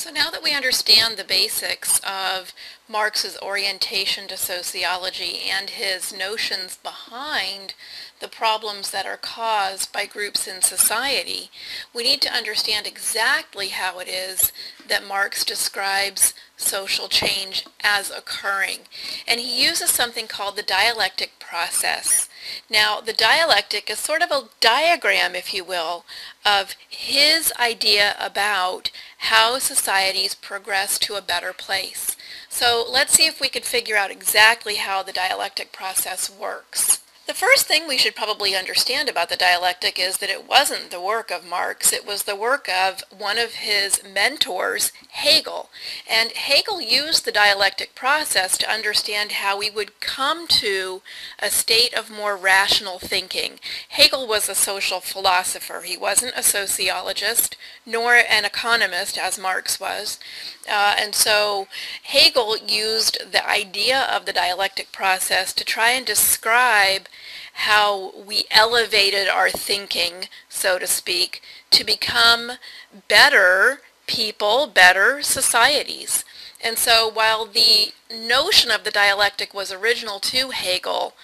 So now that we understand the basics of Marx's orientation to sociology and his notions behind the problems that are caused by groups in society, we need to understand exactly how it is that Marx describes social change as occurring. And he uses something called the dialectic process. Now, the dialectic is sort of a diagram, if you will, of his idea about how societies progress to a better place. So let's see if we can figure out exactly how the dialectic process works. The first thing we should probably understand about the dialectic is that it wasn't the work of Marx, it was the work of one of his mentors, Hegel. And Hegel used the dialectic process to understand how we would come to a state of more rational thinking. Hegel was a social philosopher. He wasn't a sociologist, nor an economist, as Marx was. Uh, and so Hegel used the idea of the dialectic process to try and describe how we elevated our thinking, so to speak, to become better people, better societies. And so while the notion of the dialectic was original to Hegel,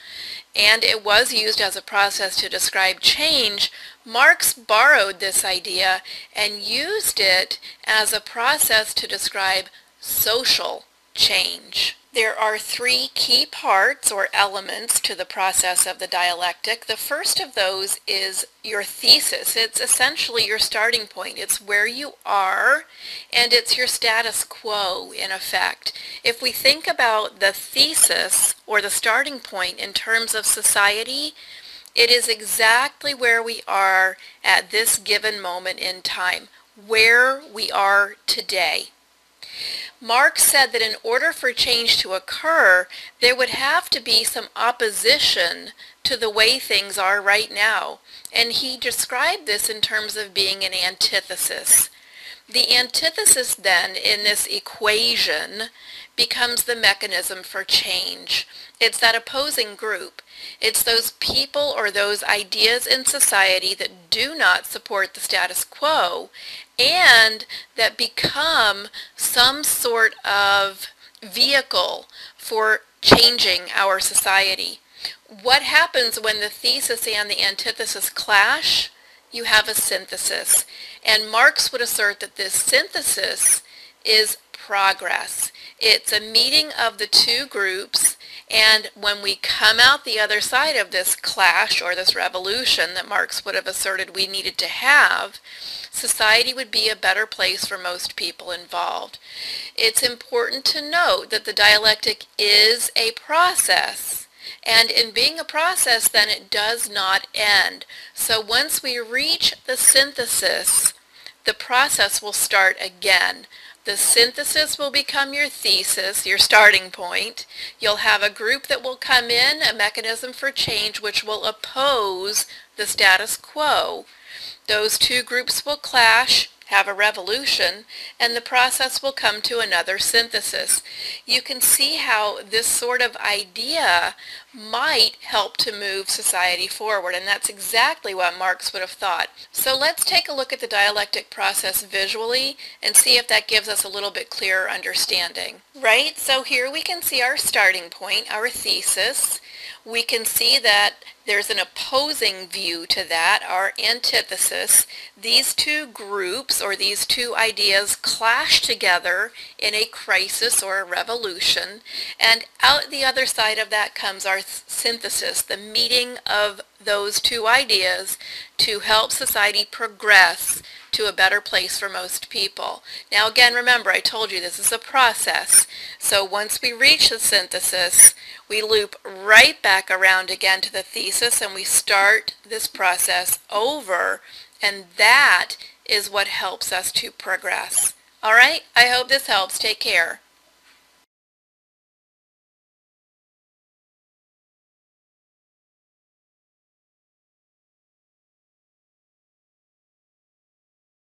and it was used as a process to describe change, Marx borrowed this idea and used it as a process to describe social change. There are three key parts or elements to the process of the dialectic. The first of those is your thesis. It's essentially your starting point. It's where you are and it's your status quo in effect. If we think about the thesis or the starting point in terms of society, it is exactly where we are at this given moment in time, where we are today. Marx said that in order for change to occur, there would have to be some opposition to the way things are right now. And he described this in terms of being an antithesis. The antithesis then in this equation becomes the mechanism for change. It's that opposing group. It's those people or those ideas in society that do not support the status quo and that become some sort of vehicle for changing our society. What happens when the thesis and the antithesis clash? You have a synthesis. And Marx would assert that this synthesis is progress. It's a meeting of the two groups and when we come out the other side of this clash or this revolution that Marx would have asserted we needed to have, society would be a better place for most people involved. It's important to note that the dialectic is a process. And in being a process, then it does not end. So once we reach the synthesis, the process will start again. The synthesis will become your thesis, your starting point. You'll have a group that will come in, a mechanism for change, which will oppose the status quo. Those two groups will clash, have a revolution, and the process will come to another synthesis. You can see how this sort of idea might help to move society forward, and that's exactly what Marx would have thought. So let's take a look at the dialectic process visually and see if that gives us a little bit clearer understanding. Right, so here we can see our starting point, our thesis. We can see that there's an opposing view to that, our antithesis. These two groups or these two ideas clash together in a crisis or a revolution, and out the other side of that comes our synthesis, the meeting of those two ideas to help society progress to a better place for most people. Now again, remember I told you this is a process. So once we reach the synthesis, we loop right back around again to the thesis and we start this process over and that is what helps us to progress. All right, I hope this helps. Take care.